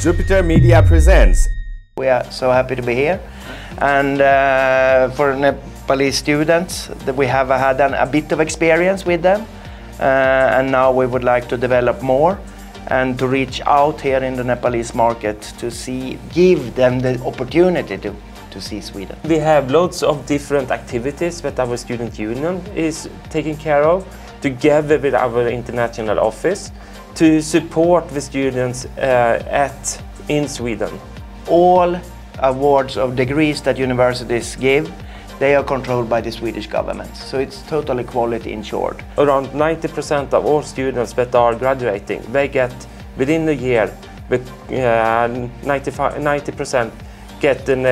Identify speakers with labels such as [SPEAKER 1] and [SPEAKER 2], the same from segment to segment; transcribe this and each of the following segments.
[SPEAKER 1] Jupiter Media presents.
[SPEAKER 2] We are so happy to be here. And uh, for Nepalese students, that we have had an, a bit of experience with them. Uh, and now we would like to develop more and to reach out here in the Nepalese market to see, give them the opportunity to, to see Sweden.
[SPEAKER 3] We have loads of different activities that our student union is taking care of together with our international office to support the students uh, at in Sweden.
[SPEAKER 2] All awards of degrees that universities give, they are controlled by the Swedish government. So it's total equality ensured.
[SPEAKER 3] Around 90% of all students that are graduating, they get within year, uh, 95, 90% get an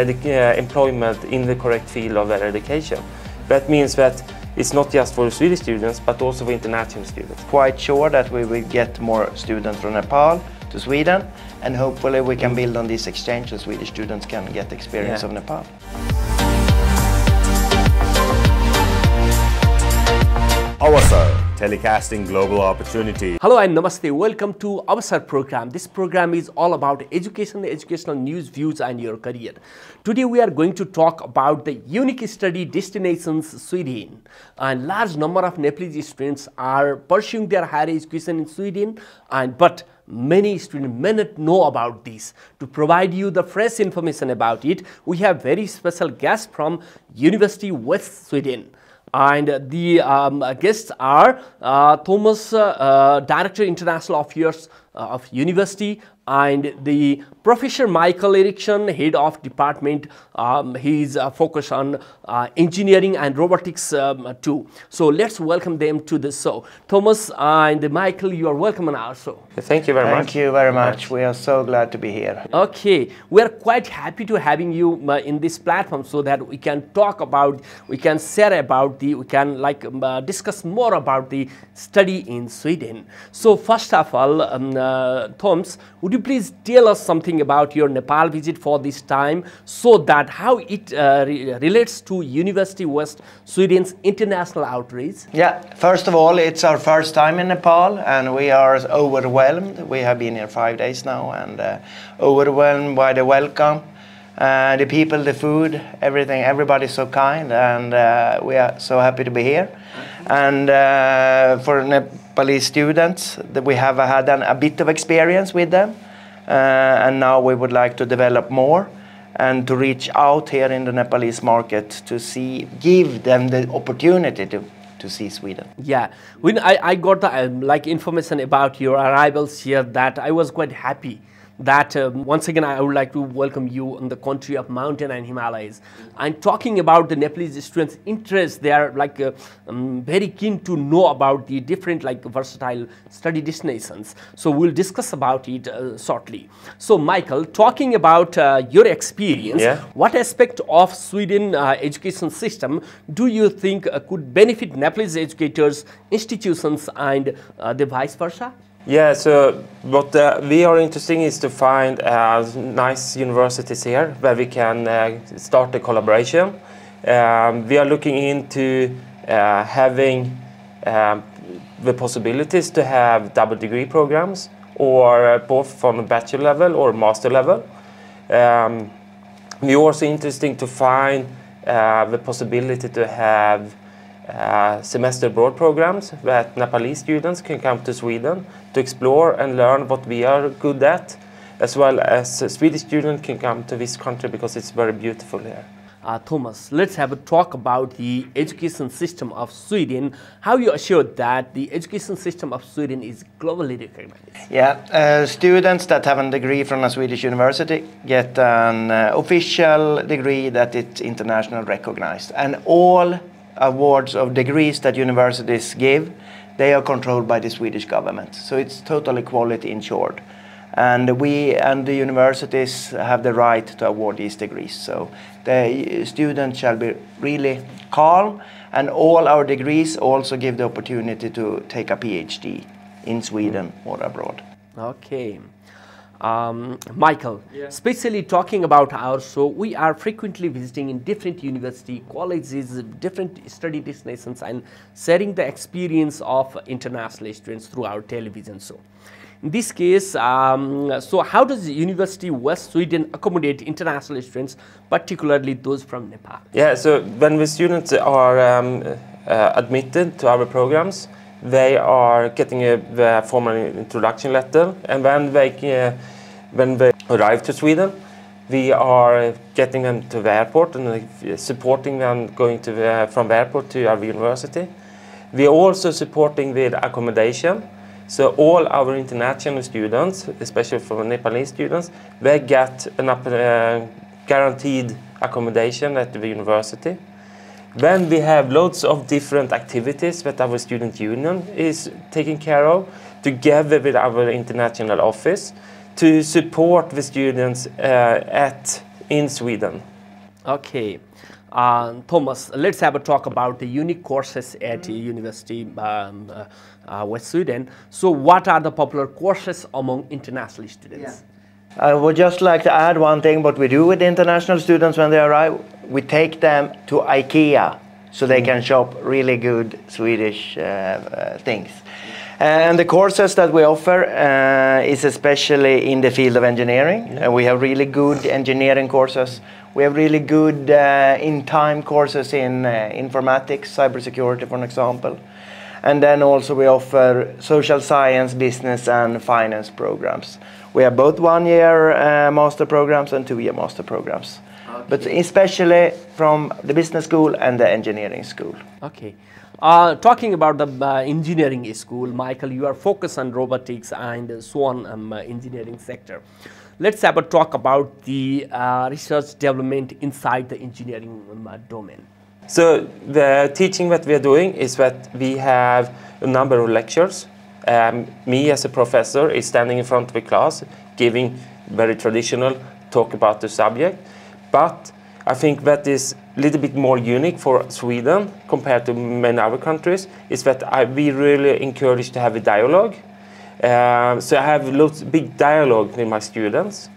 [SPEAKER 3] employment in the correct field of their education. That means that it's not just for Swedish students, but also for international students.
[SPEAKER 2] Quite sure that we will get more students from Nepal to Sweden, and hopefully we can build on this exchange so Swedish students can get experience
[SPEAKER 3] Yeah.
[SPEAKER 2] of Nepal.
[SPEAKER 1] Awasar, telecasting global opportunity.
[SPEAKER 4] Hello and namaste. Welcome to Avasar program. This program is all about education, educational news, views, and your career. Today we are going to talk about the unique study destinations Sweden. And large number of Nepalese students are pursuing their higher education in Sweden, and but many students may not know about this. To provide you the fresh information about it, we have very special guest from University West Sweden and the um, guests are uh, Tomas, uh, uh, Director International Affairs of University, and the Professor Michael Ericsson, Head of Department. Um, he's uh, focused on uh, engineering and robotics um, too. So let's welcome them to the show. Tomas and Michael, you are welcome on our show.
[SPEAKER 3] Thank you very
[SPEAKER 2] Thank
[SPEAKER 3] much.
[SPEAKER 2] you very much. We are so glad to be here.
[SPEAKER 4] Okay, we are quite happy to having you uh, in this platform so that we can talk about, we can share about the, we can like um, uh, discuss more about the study in Sweden. So first of all, um, uh, Tomas, would you please tell us something about your Nepal visit for this time, so that how it uh, re- relates to University West Sweden's international outreach?
[SPEAKER 2] Yeah, first of all, it's our first time in Nepal and we are overwhelmed. We have been here five days now and uh, overwhelmed by the welcome. Uh, the people, the food, everything, everybody's so kind and uh, we are so happy to be here. And uh, for Nepalese students, that we have had an, a bit of experience with them uh, and now we would like to develop more and to reach out here in the Nepalese market to see, give them the opportunity to, to see Sweden.
[SPEAKER 4] Yeah, when I, I got the um, like information about your arrivals here, that I was quite happy. That um, once again I would like to welcome you in the country of mountain and Himalayas. And talking about the Nepalese students' interest, they are like uh, um, very keen to know about the different like versatile study destinations. So we'll discuss about it uh, shortly. So Michael, talking about uh, your experience,
[SPEAKER 3] Yeah.
[SPEAKER 4] what aspect of Sweden uh, education system do you think uh, could benefit Nepalese educators, institutions, and uh, the vice versa?
[SPEAKER 3] Yeah, so what uh, we are interested in is to find uh, nice universities here where we can uh, start a collaboration. Um, we are looking into uh, having um, the possibilities to have double degree programs or uh, both from bachelor level or master level. Um, we're also interested to find uh, the possibility to have uh, semester abroad programs that Nepalese students can come to Sweden to explore and learn what we are good at, as well as Swedish students can come to this country because it's very beautiful here.
[SPEAKER 4] Uh, Tomas, let's have a talk about the education system of Sweden. How you assure that the education system of Sweden is globally recognized?
[SPEAKER 2] Yeah, uh, students that have a degree from a Swedish university get an uh, official degree that it's international recognized. And all awards of degrees that universities give, they are controlled by the Swedish government. So it's total equality ensured. And we and the universities have the right to award these degrees. So the students shall be really calm, and all our degrees also give the opportunity to take a PhD in Sweden or abroad.
[SPEAKER 4] Okay. Um, Michael, especially talking about our show, we are frequently visiting in different university, colleges, different study destinations and sharing the experience of international students through our television show. In this case, um, so how does the University West Sweden accommodate international students, particularly those from Nepal?
[SPEAKER 3] Yeah, so when the students are um, uh, admitted to our programs, they are getting a, formal introduction letter, and when they uh, when they arrive to Sweden, we are getting them to the airport and uh, supporting them going to the, from the airport to our university. We are also supporting with accommodation. So all our international students, especially from Nepalese students, they get an uh, guaranteed accommodation at the university. Then we have loads of different activities that our student union is taking care of together with our international office to support the students uh, at in Sweden.
[SPEAKER 4] Okay. Uh, Tomas, let's have a talk about the unique courses at University um, uh, uh, West Sweden. So what are the popular courses among international students?
[SPEAKER 2] I would just like to add one thing what we do with international students when they arrive. We take them to IKEA so they can shop really good Swedish uh, uh, things. And the courses that we offer uh, is especially in the field of engineering.
[SPEAKER 3] Yeah.
[SPEAKER 2] Uh, we have really good engineering courses. We have really good uh, in-time courses in uh, informatics, cybersecurity, for an example. And then also we offer social science, business, and finance programs. We have both one-year master programs and two-year master programs. But especially from the business school and the engineering school.
[SPEAKER 4] Okay. Uh, talking about the uh, engineering school, Michael, you are focused on robotics and so on um, uh, engineering sector. Let's have a talk about the uh, research development inside the engineering um, uh, domain.
[SPEAKER 3] So the teaching that we are doing is that we have a number of lectures. Um, me as a professor is standing in front of the class giving very traditional talk about the subject. But I think that is a little bit more unique for Sweden compared to many other countries is that I, we really encourage to have a dialogue. Uh, so I have lots big dialogue with my students.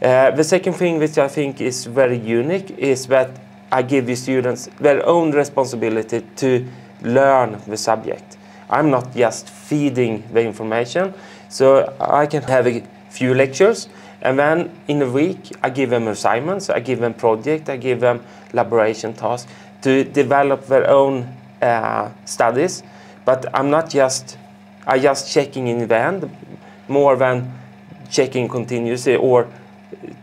[SPEAKER 3] Uh, the second thing which I think is very unique is that I give the students their own responsibility to learn the subject. I'm not just feeding the information, so I can have a few lectures and then in a week, I give them assignments, I give them project, I give them laboration tasks to develop their own uh, studies. But I'm not just, I just checking in the end, more than checking continuously or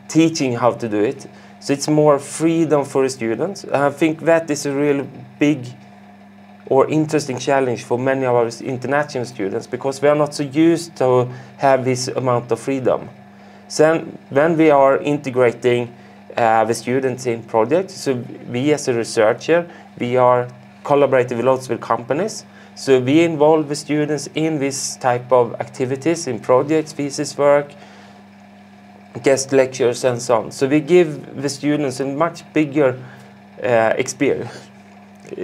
[SPEAKER 3] teaching how to do it. So it's more freedom for students. I think that is a really big or interesting challenge for many of our international students because we are not so used to have this amount of freedom. So then we are integrating uh, the students in projects. So we as a researcher, we are collaborating with lots of companies. So we involve the students in this type of activities, in projects, thesis work, guest lectures and so on. So we give the students a much bigger uh, experience,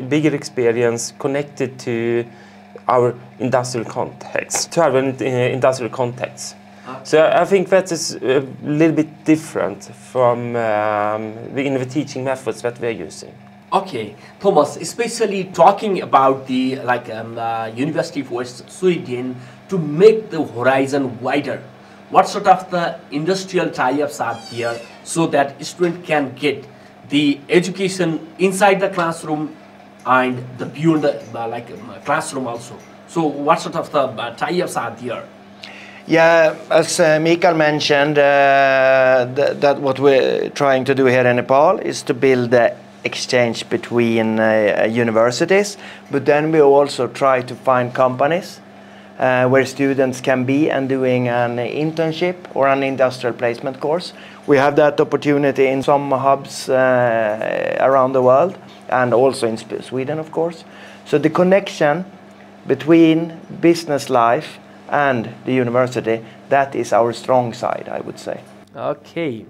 [SPEAKER 3] bigger experience connected to our industrial context, to our industrial context. So I think that is a little bit different from um, the, in the teaching methods that we are using.
[SPEAKER 4] Okay, Tomas, especially talking about the like um, uh, University of West Sweden to make the horizon wider. What sort of the industrial tie-ups are there so that student can get the education inside the classroom and the beyond the uh, like um, classroom also. So what sort of the uh, tie-ups are there?
[SPEAKER 2] Yeah, as uh, Mikael mentioned, uh, th that what we're trying to do here in Nepal is to build the exchange between uh, universities, but then we also try to find companies uh, where students can be and doing an internship or an industrial placement course. We have that opportunity in some hubs uh, around the world and also in Sweden, of course. So the connection between business life and the university, that is our strong side, I would say.
[SPEAKER 4] Okay.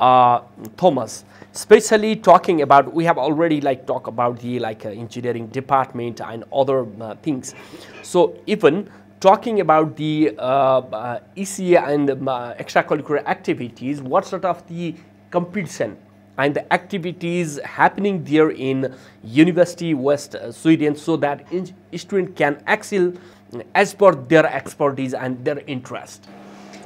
[SPEAKER 4] Uh, Tomas, especially talking about, we have already like talked about the like uh, engineering department and other uh, things. So even talking about the uh, uh, ECA and um, uh, extracurricular activities, what sort of the competition and the activities happening there in University West Sweden so that student can excel as per their expertise and their interest?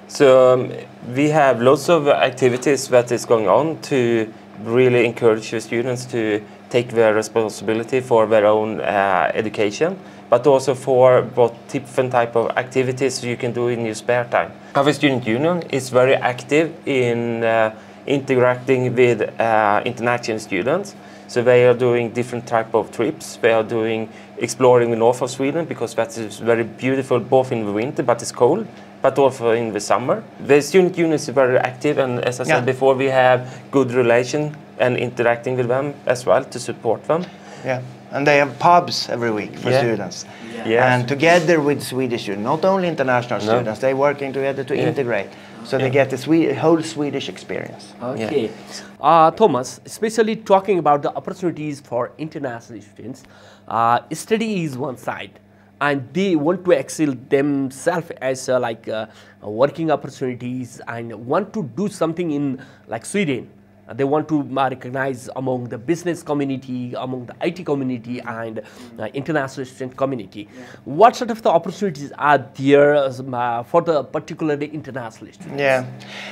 [SPEAKER 3] So um, we have lots of activities that is going on to really encourage the students to take their responsibility for their own uh, education, but also for what different type of activities you can do in your spare time. Our student union is very active in uh, interacting with uh, international students. So they are doing different type of trips. They are doing exploring the north of Sweden because that is very beautiful both in the winter but it's cold but also in the summer. The student union is very active and as I
[SPEAKER 2] Yeah.
[SPEAKER 3] said before we have good relation and interacting with them as well to support them.
[SPEAKER 2] Yeah, and they have pubs every week for
[SPEAKER 3] Yeah.
[SPEAKER 2] students.
[SPEAKER 3] Yes.
[SPEAKER 2] And together with Swedish students, not only international
[SPEAKER 3] No.
[SPEAKER 2] students, they're working together to
[SPEAKER 3] Yeah.
[SPEAKER 2] integrate. So they get the whole Swedish experience.
[SPEAKER 4] Okay. Uh, Tomas, especially talking about the opportunities for international students, uh, study is one side and they want to excel themselves as uh, like uh, working opportunities and want to do something in like Sweden. They want to recognize among the business community, among the IT community, and uh, international student community. What sort of the opportunities are there uh, for the particularly international students?
[SPEAKER 2] Yeah,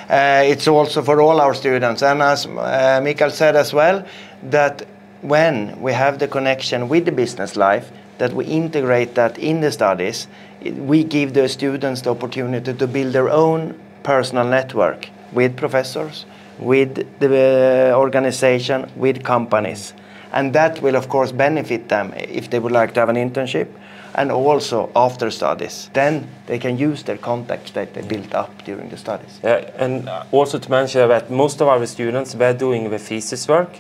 [SPEAKER 2] uh, it's also for all our students. And as uh, Mikael said as well, that when we have the connection with the business life, that we integrate that in the studies, we give the students the opportunity to build their own personal network with professors, with the uh, organization, with companies. And that will, of course, benefit them if they would like to have an internship and also after studies. Then they can use their contacts that they built up during the studies.
[SPEAKER 3] Yeah, and uh, also to mention that most of our students were doing the thesis work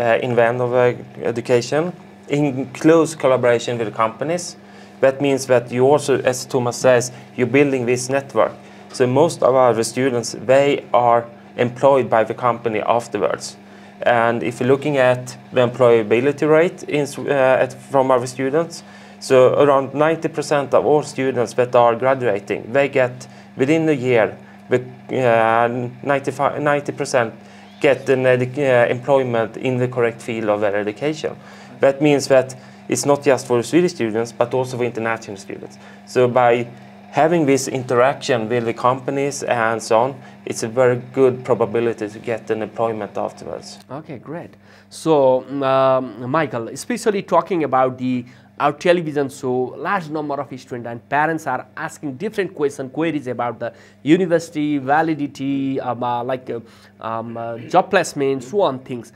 [SPEAKER 3] uh, in the end of the education in close collaboration with companies. That means that you also, as Tomas says, you're building this network. So most of our students, they are employed by the company afterwards. And if you're looking at the employability rate in, uh, at, from our students, so around 90% of all students that are graduating, they get within a year, the, uh, 95, 90% get an uh, employment in the correct field of their education. That means that it's not just for Swedish students, but also for international students. So by having this interaction with the companies and so on, it's a very good probability to get an employment afterwards.
[SPEAKER 4] Okay, great. So, um, Michael, especially talking about the our television show, large number of students and parents are asking different question queries about the university validity, um, uh, like uh, um, uh, job placement, so on things.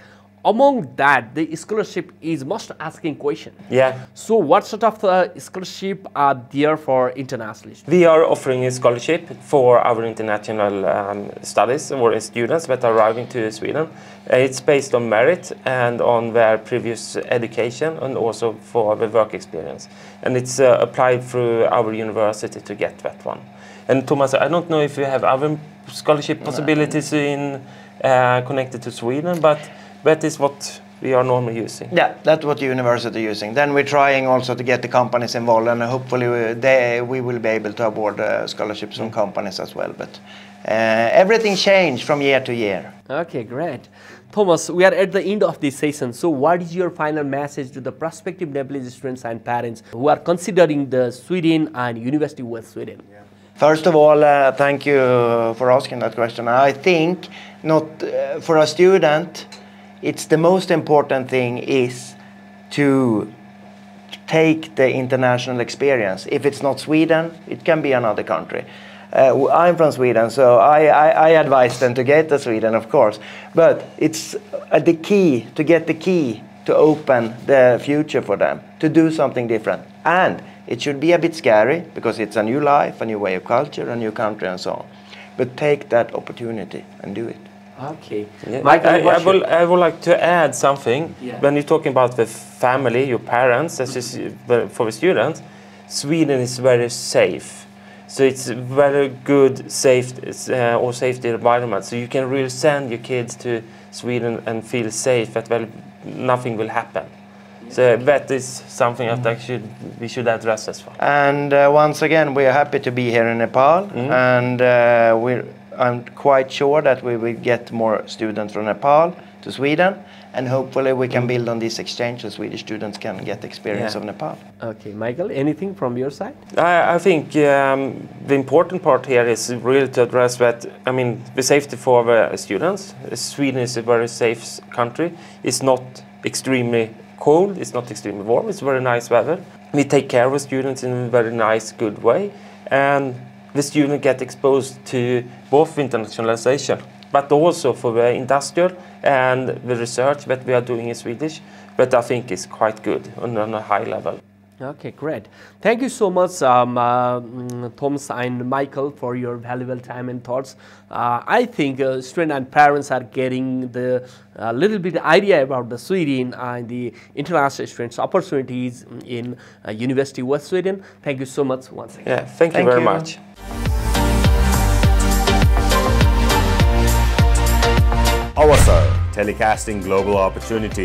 [SPEAKER 4] Among that, the scholarship is most asking question.
[SPEAKER 3] Yeah,
[SPEAKER 4] So, what sort of uh, scholarship are there for international students?
[SPEAKER 3] We are offering a scholarship for our international um, studies or students that are arriving to Sweden. Uh, It's based on merit and on their previous education and also for the work experience. And it's uh, applied through our university to get that one. And Tomas, I don't know if you have other scholarship possibilities in uh, connected to Sweden, but that is what we are normally using.
[SPEAKER 2] Yeah, that's what the university is using. Then we're trying also to get the companies involved, and hopefully we, they, we will be able to award uh, scholarships from companies as well. But uh, everything changed from year to year.
[SPEAKER 4] Okay, great. Tomas, we are at the end of this session. So, what is your final message to the prospective Nepalese students and parents who are considering the Sweden and University of West Sweden?
[SPEAKER 2] First of all, uh, thank you for asking that question. I think not uh, for a student, it's the most important thing is to take the international experience. If it's not Sweden, it can be another country. Uh, I'm from Sweden, so I, I, I advise them to get to Sweden, of course. But it's uh, the key to get the key to open the future for them, to do something different. And it should be a bit scary because it's a new life, a new way of culture, a new country, and so on. But take that opportunity and do it.
[SPEAKER 4] Okay.
[SPEAKER 3] Yeah,
[SPEAKER 4] Michael,
[SPEAKER 3] I, I, will, I would like to add something.
[SPEAKER 4] Yeah.
[SPEAKER 3] When you're talking about the family, your parents, as you see, for the students, Sweden is very safe. So it's a very good, safe uh, or safety environment. So you can really send your kids to Sweden and feel safe that well, nothing will happen. So that is something that I should, we should address as well.
[SPEAKER 2] And uh, once again, we are happy to be here in Nepal, and uh, we're, I'm quite sure that we will get more students from Nepal to Sweden, and hopefully we can build on this exchange so Swedish students can get experience
[SPEAKER 3] Yeah.
[SPEAKER 2] of Nepal.
[SPEAKER 4] Okay, Michael, anything from your side?
[SPEAKER 3] I, I think um, the important part here is really to address that. I mean, the safety for the students. Sweden is a very safe country. It's not extremely cold. It's not extremely warm. It's very nice weather. We take care of students in a very nice, good way, and the students get exposed to both internationalization, but also for the industrial and the research that we are doing in Swedish. That I think is quite good on, on a high level.
[SPEAKER 4] Okay, great. Thank you so much, um, uh, mm, Tomas and Michael, for your valuable time and thoughts. Uh, I think uh, students and parents are getting the uh, little bit idea about the Sweden and the international students opportunities in uh, University of West Sweden. Thank you so much once again.
[SPEAKER 3] Yeah, thank,
[SPEAKER 2] Thank
[SPEAKER 3] you very
[SPEAKER 2] you.
[SPEAKER 3] much.
[SPEAKER 1] Avasar, telecasting global opportunity.